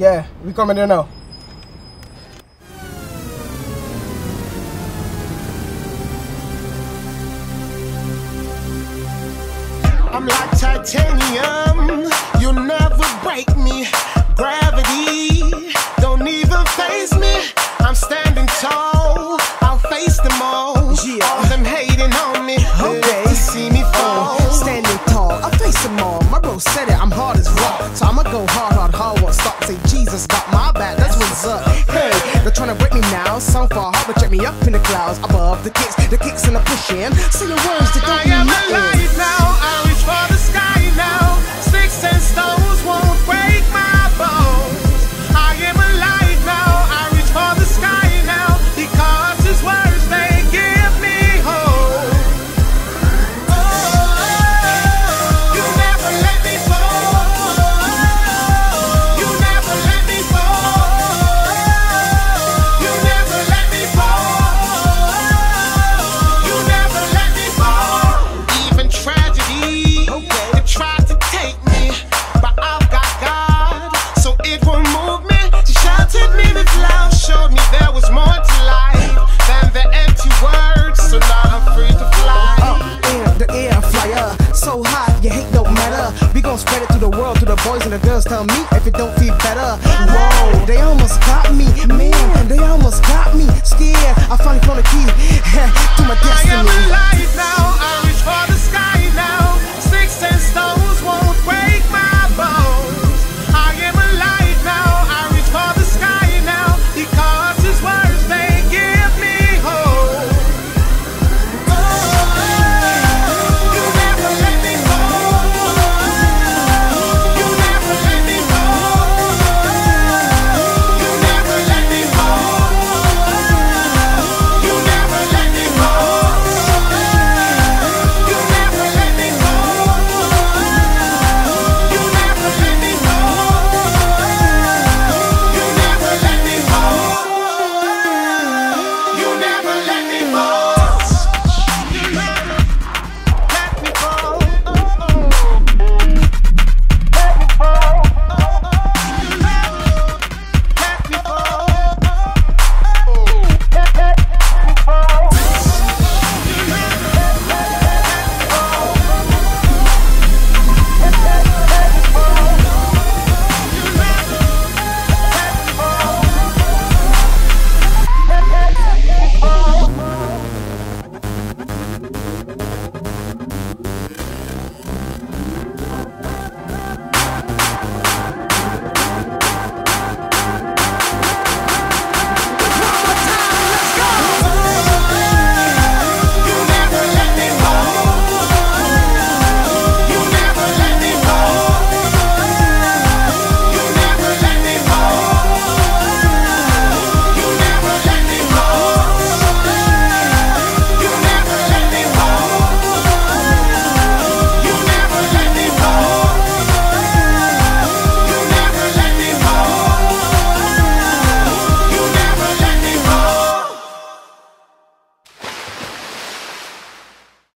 Yeah, we coming there now. I'm like titanium, you'll never break me. Gravity don't even face me. I'm standing tall, I'll face them all. Yeah. All them hating on me, Okay. to see me fall. Oh, standing tall, I face them all. My bro said it, I'm hard Some far but check me up in the clouds. Above the kicks, the kicks and the pushing. Saying words that don't the and the girls. Tell me if it don't feel better. Whoa, they almost got me, man. They almost got me. Scared, I finally found the key to my destiny.